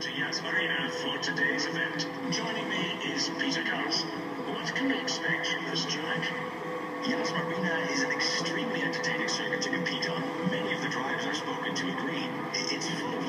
to Yas Marina for today's event. Joining me is Peter Kuss. What can we expect from this track? Yas Marina is an extremely entertaining circuit to compete on. Many of the drivers are spoken to agree. It's full of